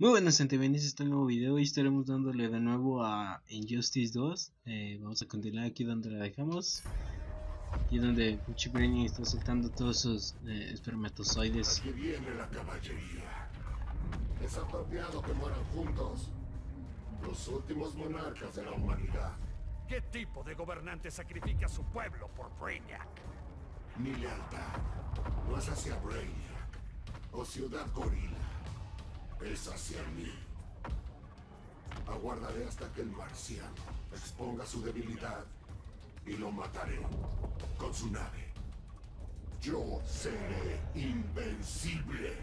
Muy buenas gente, bienvenidos a este nuevo video. Y estaremos dándole de nuevo a Injustice 2 eh, Vamos a continuar aquí donde la dejamos. Aquí donde Pucci Brainy está soltando todos sus eh, espermatozoides. Aquí viene la caballería. Es apropiado que mueran juntos Los últimos monarcas de la humanidad. ¿Qué tipo de gobernante sacrifica a su pueblo por Brainiac? Mi lealtad no es hacia Brainiac o Ciudad Gorila es hacia mí. Aguardaré hasta que el marciano exponga su debilidad y lo mataré con su nave. Yo seré invencible.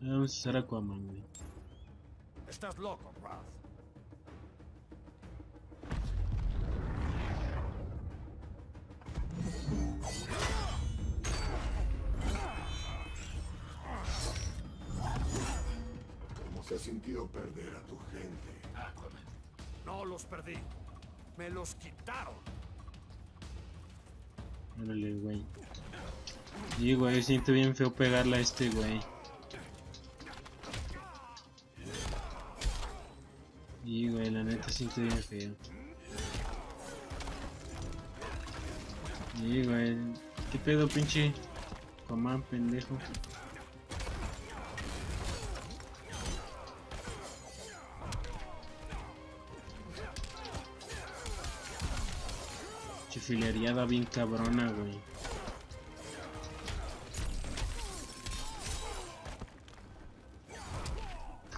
Vamos a Aquaman. Estás loco, Roth. ¿Cómo se ha sentido perder a tu gente? No los perdí. Me los quitaron. Órale, güey. Y güey, siento bien feo pegarle a este güey. Y güey, la neta siento bien feo. Y güey, ¿qué pedo pinche? Comán, pendejo. Chifileriada bien cabrona, güey.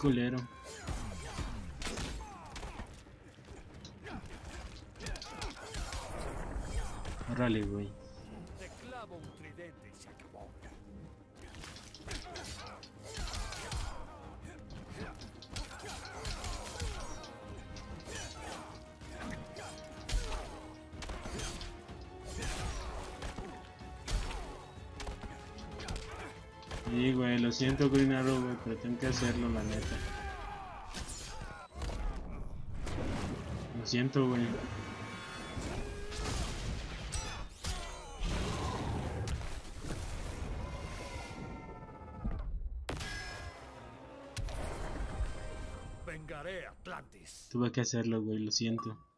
Culero. Órale, güey. Te clavo un tridente y se acabó. Sí, güey, lo siento, Green Arrow, güey, pero tengo que hacerlo, la neta. Lo siento, güey. Vengaré Atlantis. Tuve que hacerlo, güey, lo siento.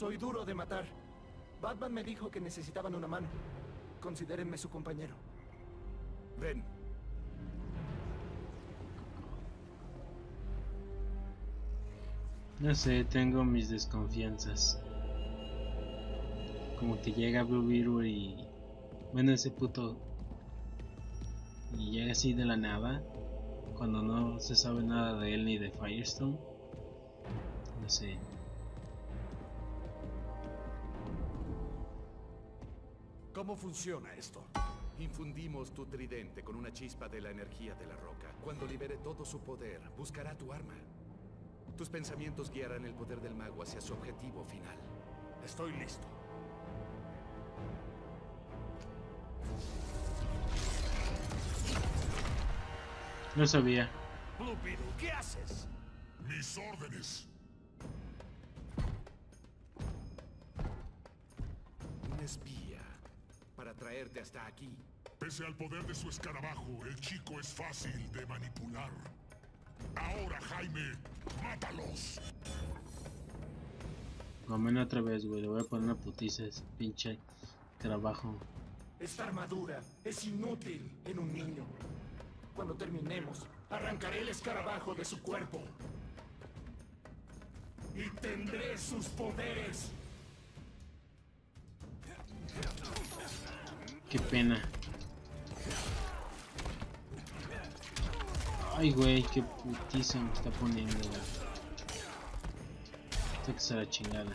Soy duro de matar. Batman me dijo que necesitaban una mano. Considérenme su compañero. Ven. No sé, tengo mis desconfianzas. Como que llega Blue Beetle y... Bueno, ese puto... Y llega así de la nada. Cuando no se sabe nada de él ni de Firestone. No sé. ¿Cómo funciona esto? Infundimos tu tridente con una chispa de la energía de la roca. Cuando libere todo su poder, buscará tu arma. Tus pensamientos guiarán el poder del mago hacia su objetivo final. Estoy listo. No sabía. Blue Beetle, ¿qué haces? Mis órdenes. Un espía para traerte hasta aquí. Pese al poder de su escarabajo, el chico es fácil de manipular. Ahora, Jaime, mátalos. Comen otra vez, güey. Le voy a poner una putiza a ese pinche trabajo. Esta armadura es inútil en un niño. Cuando terminemos, arrancaré el escarabajo de su cuerpo. Y tendré sus poderes. Qué pena. Ay, güey, qué putiza me está poniendo, güey. Esto que se la chingada.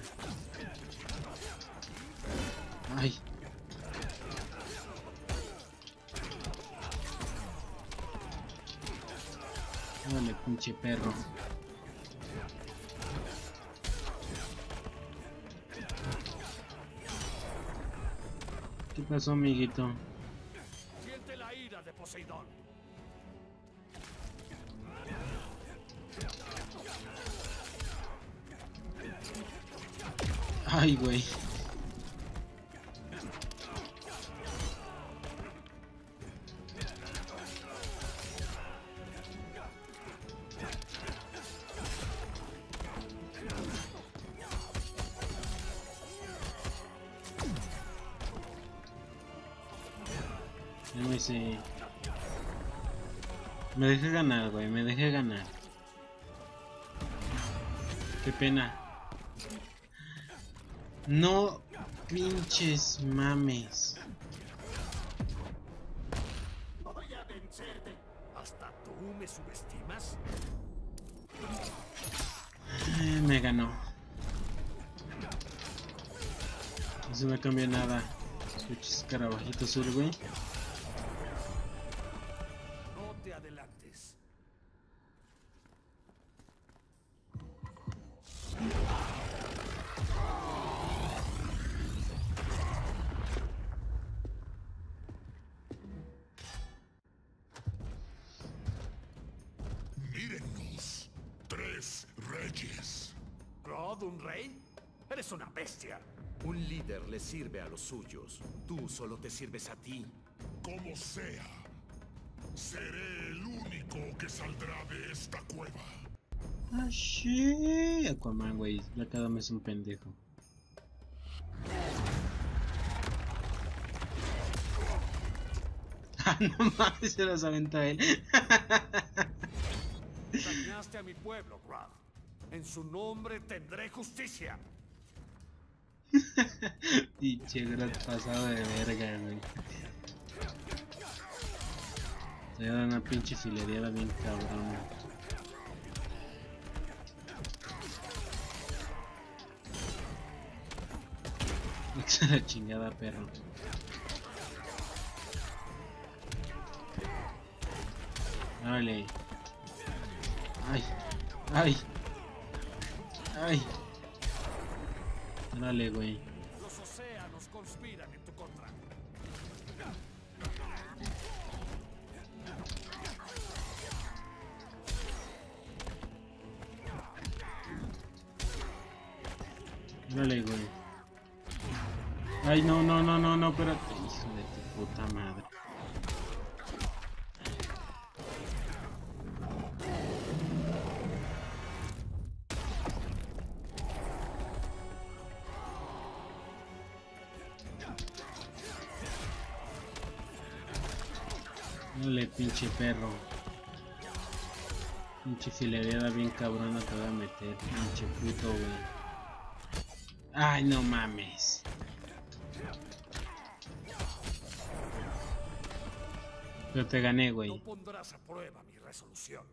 Ay. Dale, pinche perro. Pasó, amiguito? Siente la ira de Poseidón. Ay, güey. No pinches mames. Voy a vencerte. ¿Hasta tú me subestimas? Eh, Me ganó. No cambia nada. Pinches escarabajito azul, güey. Reyes. ¿Rod, un rey? Eres una bestia. Un líder le sirve a los suyos. Tú solo te sirves a ti. Como sea, seré el único que saldrá de esta cueva. Ah, shit. Aquaman, güey. Black Adam es un pendejo. Ah, no mames, se los aventa él. Dañaste a mi pueblo, Rod. En su nombre tendré justicia. Pinche Grot pasado de verga, güey. Te da una pinche filereada bien cabrona. Echa la chingada, perro. Dale. Ay, ay, ay. Dale, güey. Los océanos conspiran en tu contra. Dale, güey. Ay, no, no, no, no, no, espérate. Hijo de tu puta madre. Pinche perro. Pinche filereada bien cabrona te voy a meter, pinche puto, güey. Ay, no mames. Pero te gané, güey. No pondrás a prueba mi resolución.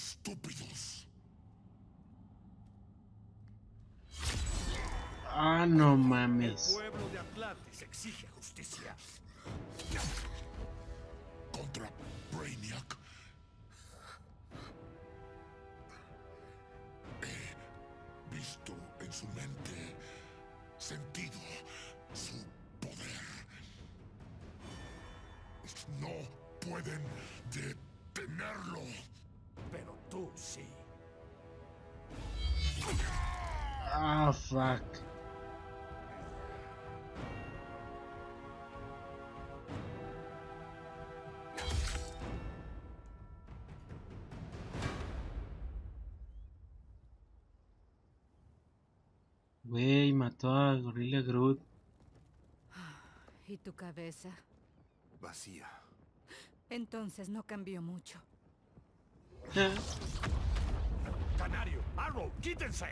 Estúpidos. Ah, no El mames. pueblo de Atlantis exige justicia. Contra Brainiac. He visto en su mente, sentido su poder. No pueden detenerlo. Sí. Ah, fuck. Güey, mató a Gorilla Groot. ¿Y tu cabeza? Vacía. Entonces no cambió mucho. Canario, Arrow, quítense.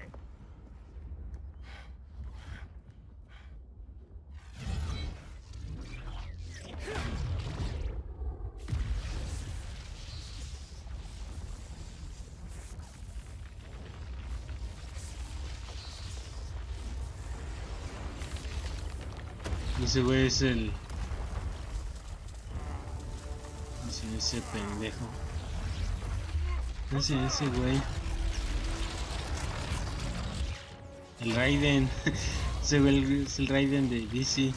Ese güey es el... Ese, ese pendejo. Ese, ese güey. El Raiden. ese güey es el Raiden de DC.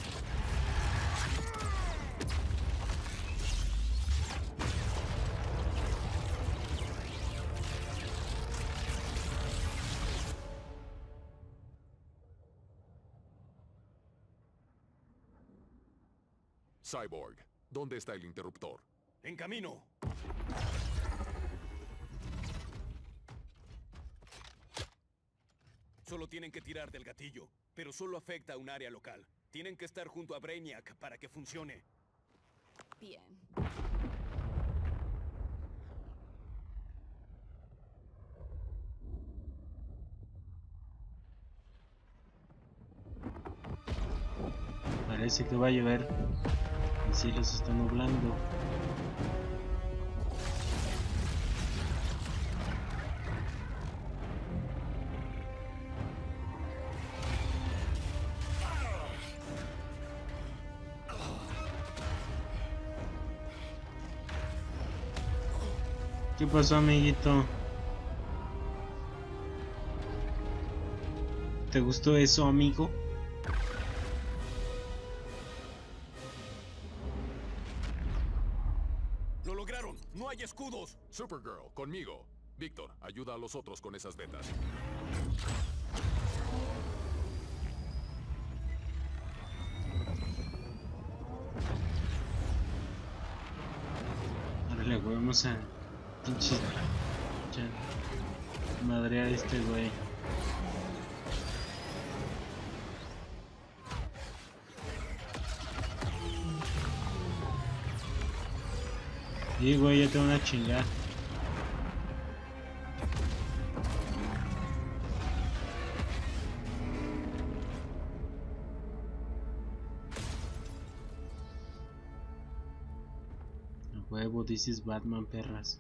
Cyborg, ¿dónde está el interruptor? En camino. Solo tienen que tirar del gatillo, pero solo afecta a un área local. Tienen que estar junto a Brainiac para que funcione. Bien. Parece que va a llover. El cielo se está nublando. ¿Qué pasó, amiguito? ¿Te gustó eso, amigo? ¡Lo lograron! ¡No hay escudos! Supergirl, conmigo. Víctor, ayuda a los otros con esas vetas. Ahora le vamos a pinche ya, madrear a este güey. Sí, güey, ya te van a chingar. Huevo, dices Batman, perras.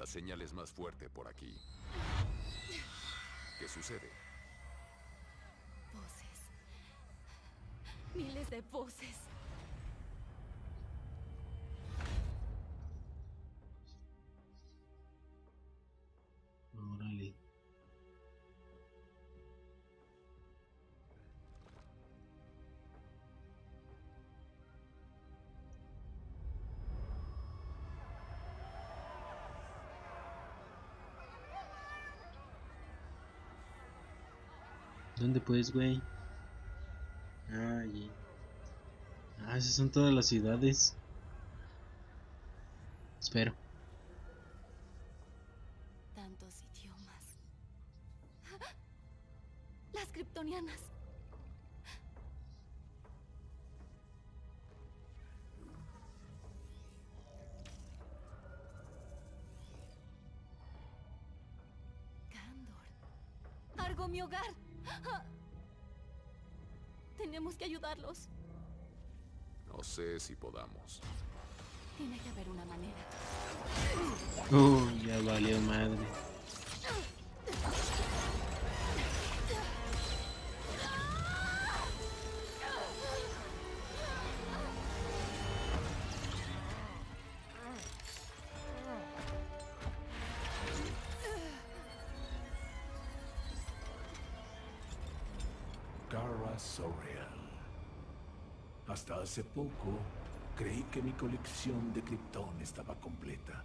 La señal es más fuerte por aquí. ¿Qué sucede? Voces. Miles de voces. ¿Dónde pues, güey? Ah. Ah, esas son todas las ciudades. Espero. Tantos idiomas. Las kryptonianas. Candor. Argo, mi hogar. Tenemos que ayudarlos. No sé si podamos. Tiene que haber una manera. Uh, ya valió madre. Hace poco creí que mi colección de Krypton estaba completa.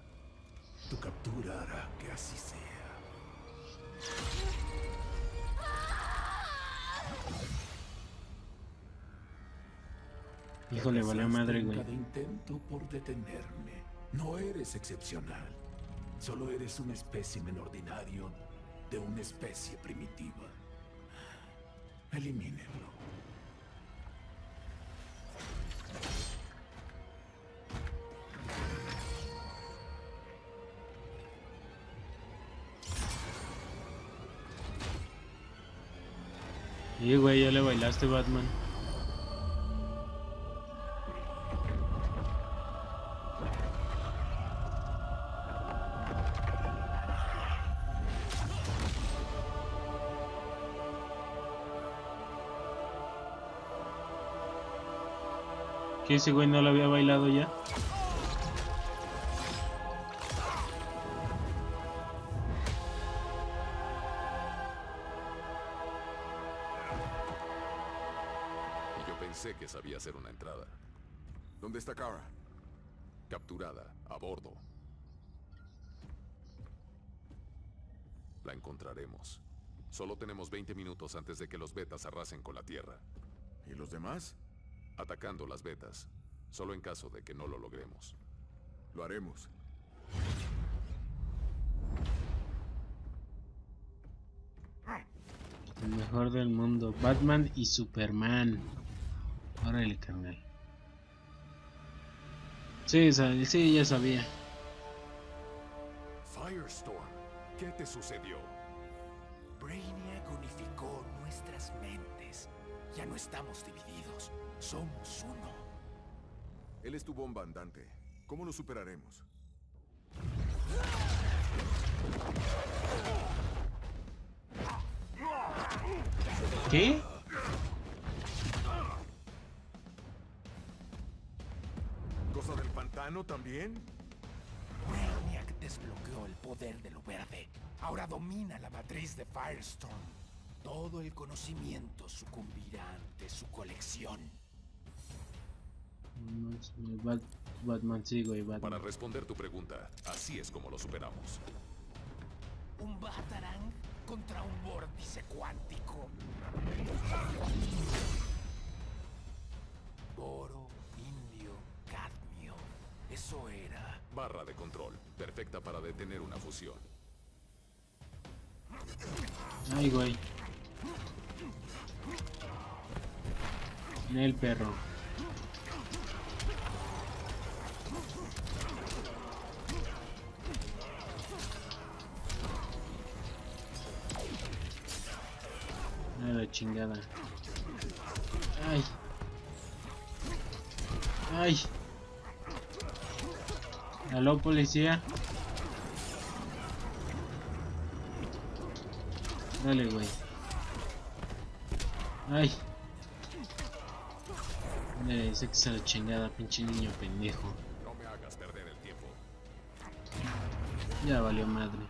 Tu captura hará que así sea. Híjole, valió madre, güey. Cada intento por detenerme. No eres excepcional. Solo eres un espécimen ordinario de una especie primitiva. Elimínenlo. Sí, güey, ya le bailaste, Batman. ¿Que ese güey no lo había bailado ya? Que sabía hacer una entrada. ¿Dónde está Kara? Capturada, a bordo. La encontraremos. Solo tenemos 20 minutos antes de que los betas arrasen con la Tierra. ¿Y los demás? Atacando las betas. Solo en caso de que no lo logremos. Lo haremos. El mejor del mundo. Batman y Superman. Órale, carnal. Sí, sí, ya sabía. Firestorm, ¿qué te sucedió? Brainiac unificó nuestras mentes. Ya no estamos divididos. Somos uno. Él es tu bomba andante. ¿Cómo lo superaremos? ¿Qué? ¿Cosa del pantano también? Brainiac desbloqueó el poder de lo verde. Ahora domina la matriz de Firestorm. Todo el conocimiento sucumbirá ante su colección. No, es- Bat- Batman, Para Batman. responder tu pregunta, así es como lo superamos. Un Batarang contra un vórtice cuántico. Cadmio. Eso era. Barra de control, perfecta para detener una fusión. Ay, güey. El perro. A la chingada. Ay. Ay. Aló, policía. Dale, güey. Ay. Dale, sé que se la chingada, pinche niño pendejo. No me hagas perder el tiempo. Ya valió madre.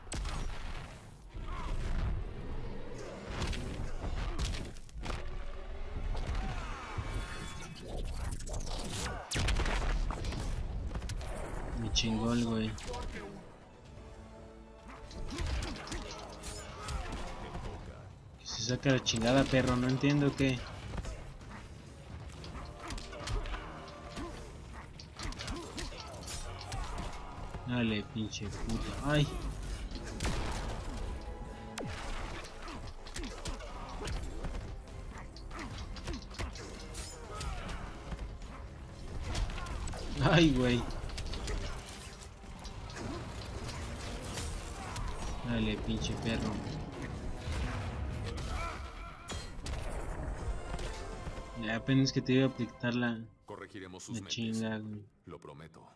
Saca la chingada, perro, no entiendo qué. Dale, pinche puta. Ay. Ay, güey. Dale, pinche perro. Apenas que te iba a aplicar la, Corregiremos sus la mentes. chinga, güey. Lo prometo.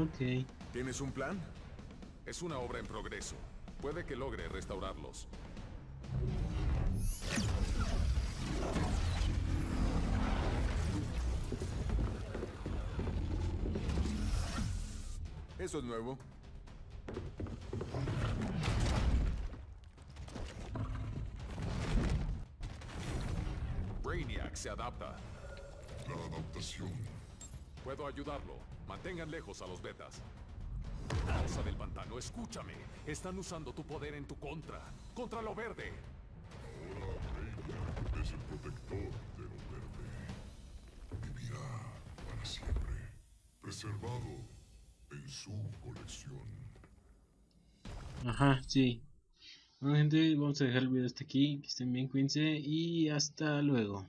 Ok. ¿Tienes un plan? Es una obra en progreso. Puede que logre restaurarlos. Eso es nuevo. Brainiac se adapta. La adaptación. Puedo ayudarlo. Mantengan lejos a los betas. Cosa del pantano, escúchame. Están usando tu poder en tu contra. Contra lo verde. Es el protector de lo verde. Vivirá para siempre. Preservado su colección. Ajá, sí. Bueno vamos a dejar el video hasta aquí. Que estén bien, cuídense y hasta luego.